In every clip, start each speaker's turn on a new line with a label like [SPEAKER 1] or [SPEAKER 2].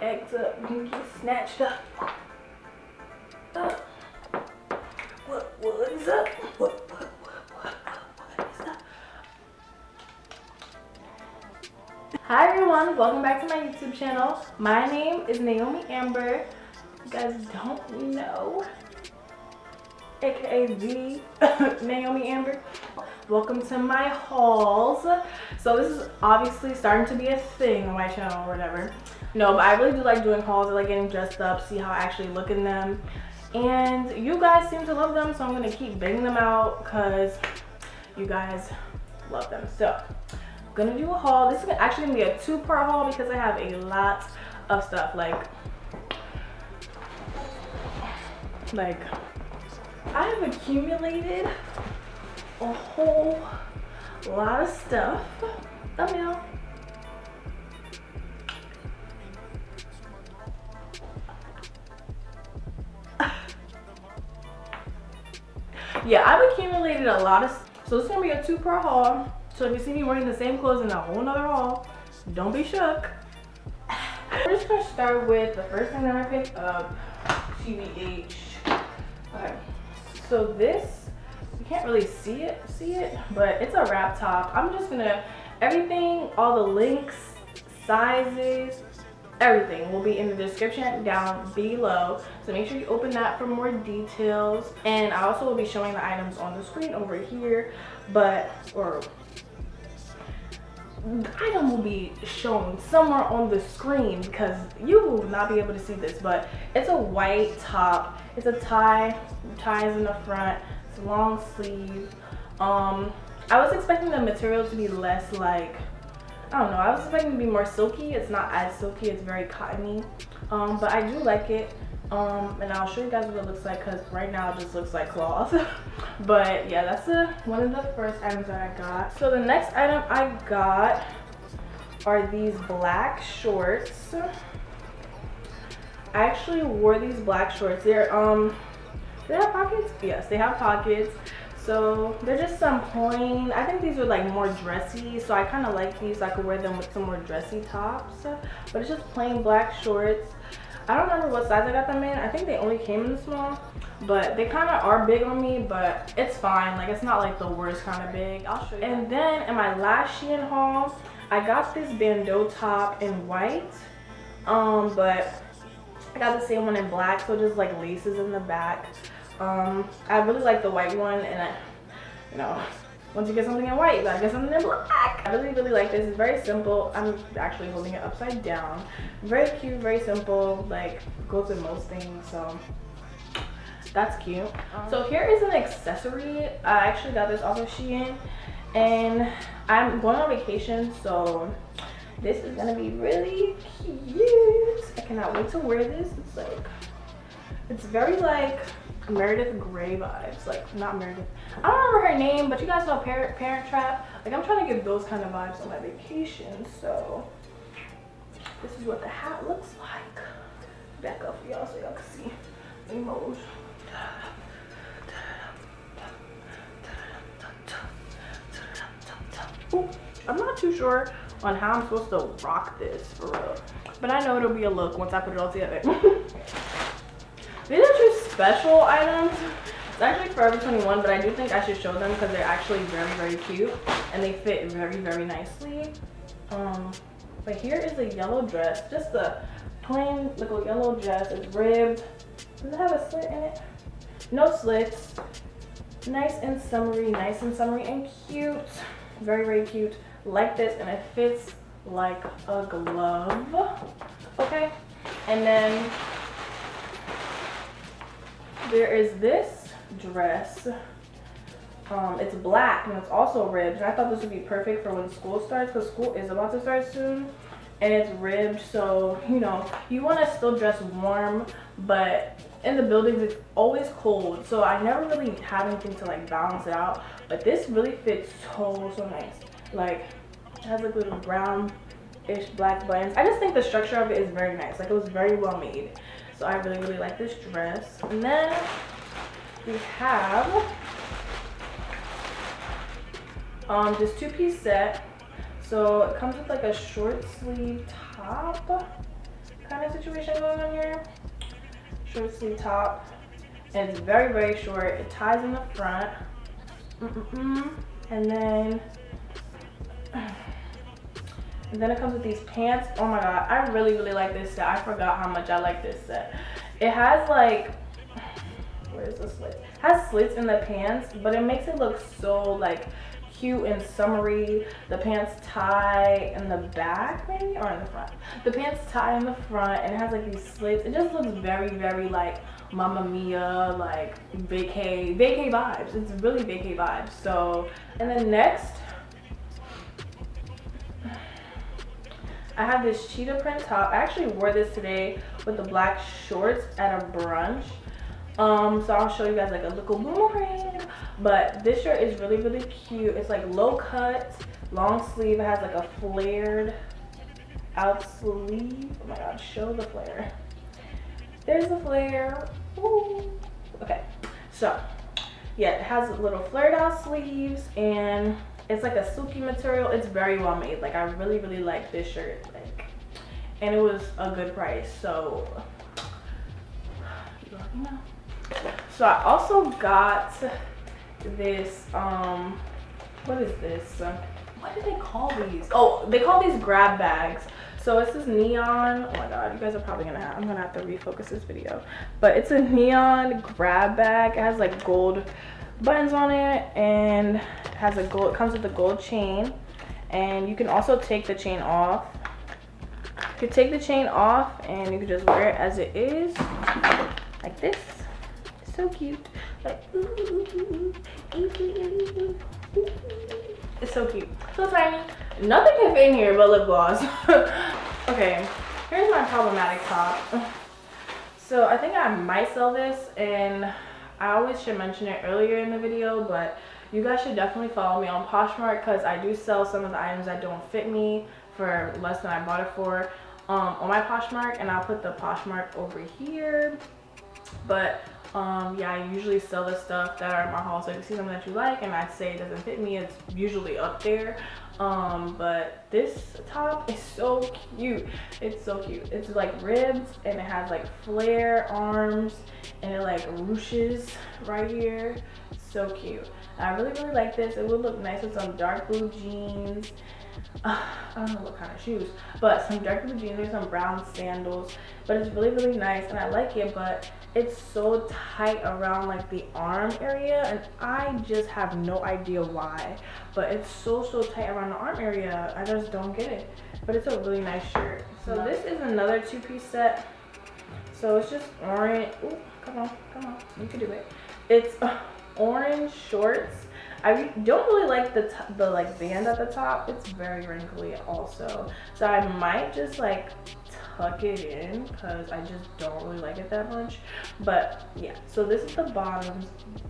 [SPEAKER 1] eggs up. You snatched up. Up? Hi everyone, welcome back to my YouTube channel. My name is Naomi Amber. You guys don't know, aka the Naomi Amber. Welcome to my hauls. So this is obviously starting to be a thing on my channel or whatever. No, but I really do like doing hauls. I like getting dressed up, see how I actually look in them. And you guys seem to love them, so I'm gonna keep banging them out because you guys love them. So I'm gonna do a haul. This is actually gonna be a two-part haul because I have a lot of stuff. Like, like I have accumulated a whole lot of stuff. Thumbnail. yeah, I've accumulated a lot of, so this is gonna be a two part haul. So if you see me wearing the same clothes in a whole nother haul, don't be shook. We're just gonna start with the first thing that I picked up, TBH. So this, you can't really see it, see it, but it's a wrap top. I'm just gonna, everything, all the links, sizes, everything will be in the description down below. So make sure you open that for more details. And i also will be showing the items on the screen over here but or the item will be shown somewhere on the screen because you will not be able to see this but it's a white top it's a tie ties in the front it's long sleeve um i was expecting the material to be less like I don't know. I was expecting to be more silky. It's not as silky. It's very cottony. Um, but I do like it. Um, and I'll show you guys what it looks like because right now it just looks like cloth. but yeah, that's a, one of the first items that I got. So the next item I got are these black shorts. I actually wore these black shorts. They're, um, they have pockets? Yes, they have pockets. So they're just some plain, I think these are like more dressy. So I kind of like these. I could wear them with some more dressy tops. But it's just plain black shorts. I don't remember what size I got them in. I think they only came in the small. But they kind of are big on me, but it's fine. Like it's not like the worst kind of big. I'll show you. And then in my last Shein haul, I got this bandeau top in white. Um, but I got the same one in black. So just like laces in the back. Um, I really like the white one and I, you know, once you get something in white, you gotta get something in black. I really, really like this. It's very simple. I'm actually holding it upside down. Very cute, very simple, like goes with most things, so that's cute. Um, so here is an accessory. I actually got this off of Shein and I'm going on vacation, so this is gonna be really cute. I cannot wait to wear this. It's like, it's very like Meredith Grey vibes. Like, not Meredith. I don't remember her name, but you guys know Parent, Parent Trap. Like, I'm trying to give those kind of vibes on my vacation. So, this is what the hat looks like. Back up for y'all so y'all can see the emoji. I'm not too sure on how I'm supposed to rock this for real. But I know it'll be a look once I put it all together. These are two special items. It's actually Forever 21, but I do think I should show them because they're actually very, very cute. And they fit very, very nicely. Um, but here is a yellow dress. Just a plain little yellow dress. It's ribbed. Does it have a slit in it? No slits. Nice and summery, nice and summery and cute. Very, very cute. Like this and it fits like a glove. Okay. And then there is this dress. Um, it's black and it's also ribbed. And I thought this would be perfect for when school starts because school is about to start soon. And it's ribbed, so, you know, you want to still dress warm, but in the buildings it's always cold. So I never really have anything to like balance it out. But this really fits so, so nice. Like, it has like little brown-ish black buttons. I just think the structure of it is very nice. Like, it was very well made. So I really, really like this dress. And then we have um, this two-piece set. So it comes with like a short sleeve top. kind of situation going on here. Short sleeve top. And it's very, very short. It ties in the front. Mm -mm -mm. And then and then it comes with these pants. Oh my god, I really, really like this set. I forgot how much I like this set. It has like, where's the slit? It has slits in the pants, but it makes it look so like cute and summery. The pants tie in the back maybe or in the front. The pants tie in the front and it has like these slits. It just looks very, very like Mamma Mia, like vacay, vacay vibes. It's really vacay vibes. So, and then next, I have this cheetah print top. I actually wore this today with the black shorts at a brunch. Um, so I'll show you guys like a little boomerang. But this shirt is really, really cute. It's like low cut, long sleeve. It has like a flared out sleeve. Oh my god, show the flare. There's the flare. Ooh. Okay, so yeah, it has little flared out sleeves and it's like a silky material. It's very well made. Like I really, really like this shirt. Like, and it was a good price. So. So I also got this. Um, what is this? What do they call these? Oh, they call these grab bags. So it's this neon, oh my god, you guys are probably gonna have, I'm gonna have to refocus this video. But it's a neon grab bag. It has like gold buttons on it and has a gold, comes with a gold chain. And you can also take the chain off. You can take the chain off and you can just wear it as it is, like this. It's so cute. Like, it's so cute. So tiny. Nothing can fit in here but lip gloss. okay, here's my problematic top. So I think I might sell this and I always should mention it earlier in the video, but you guys should definitely follow me on Poshmark because I do sell some of the items that don't fit me for less than I bought it for um, on my Poshmark and I'll put the Poshmark over here. But um, yeah, I usually sell the stuff that are in my haul. So if you see something that you like and I say it doesn't fit me, it's usually up there. Um, but this top is so cute. It's so cute. It's like ribs and it has like flare arms and it like ruches right here. So cute. I really, really like this. It would look nice with some dark blue jeans. Uh, I don't know what kind of shoes, but some dark blue jeans or some brown sandals. But it's really, really nice and I like it, but it's so tight around like the arm area and I just have no idea why. But it's so, so tight around the arm area. I just don't get it. But it's a really nice shirt. So this is another two-piece set. So it's just orange. Ooh, come on, come on. You can do it. It's uh, orange shorts. I don't really like the the like band at the top. It's very wrinkly also. So I might just like tuck it in because I just don't really like it that much. But yeah, so this is the bottoms.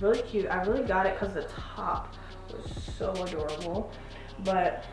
[SPEAKER 1] Really cute. I really got it because the top was so adorable. But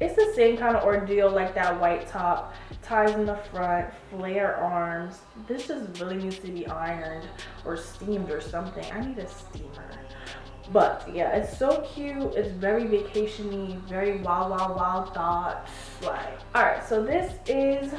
[SPEAKER 1] it's the same kind of ordeal like that white top ties in the front flare arms. This just really needs to be ironed or steamed or something. I need a steamer. But yeah it's so cute. It's very vacationy very wild wild wild thoughts. Like all right so this is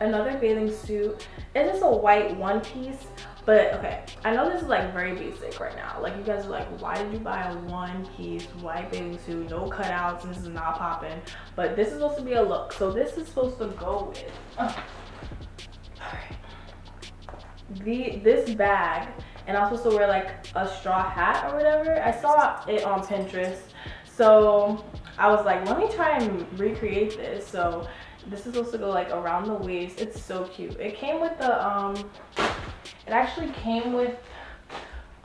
[SPEAKER 1] another bathing suit. It's a white one piece but okay, I know this is like very basic right now. Like you guys are like, why did you buy a one piece white bathing suit, no cutouts, this is not popping. But this is supposed to be a look. So this is supposed to go with the this bag. And I'm supposed to wear like a straw hat or whatever. I saw it on Pinterest. So I was like, let me try and recreate this. So this is supposed to go like around the waist. It's so cute. It came with the um it actually came with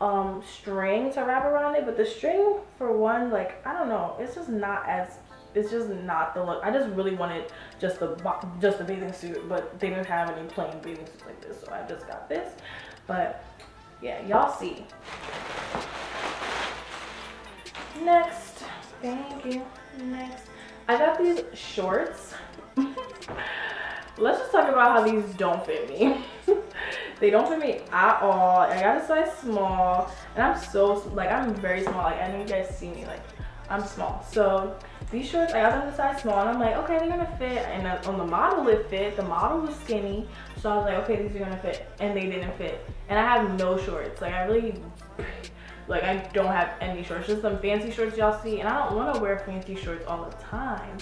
[SPEAKER 1] um, string to wrap around it, but the string for one, like, I don't know, it's just not as, it's just not the look. I just really wanted just the, just the bathing suit, but they didn't have any plain bathing suits like this, so I just got this. But yeah, y'all see. Next, thank you, next. I got these shorts. Let's just talk about how these don't fit me. They don't fit me at all. I got a size small and I'm so, like I'm very small. Like I know you guys see me, like I'm small. So these shorts, I got them the size small, and I'm like, okay, they're gonna fit. And uh, on the model, it fit. The model was skinny, so I was like, okay, these are gonna fit, and they didn't fit. And I have no shorts. Like I really, like I don't have any shorts. Just some fancy shorts y'all see, and I don't want to wear fancy shorts all the time.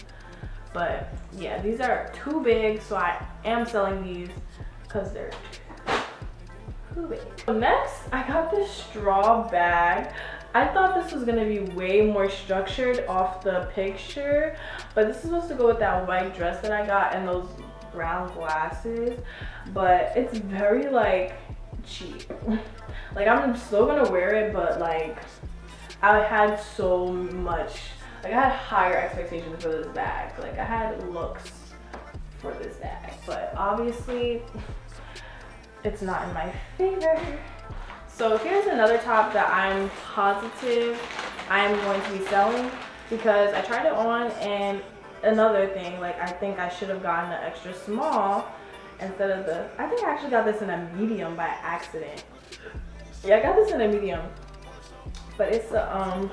[SPEAKER 1] But yeah, these are too big, so I am selling these because they're Next, I got this straw bag. I thought this was gonna be way more structured off the picture, but this is supposed to go with that white dress that I got and those brown glasses, but it's very like cheap. like I'm still gonna wear it, but like I had so much, like I had higher expectations for this bag. Like I had looks for this bag, but obviously it's not in my favor. So here's another top that I'm positive I'm going to be selling because I tried it on and another thing, like I think I should have gotten an extra small instead of the, I think I actually got this in a medium by accident. Yeah, I got this in a medium, but it's a um,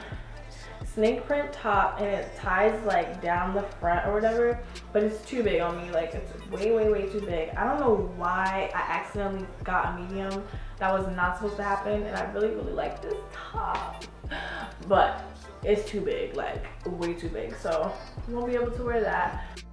[SPEAKER 1] snake print top and it ties like down the front or whatever, but it's too big on me. Like it's way, way, way too big. I don't know why I accidentally got a medium that was not supposed to happen and I really, really like this top. But it's too big, like way too big. So I won't be able to wear that.